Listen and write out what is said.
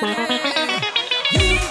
You.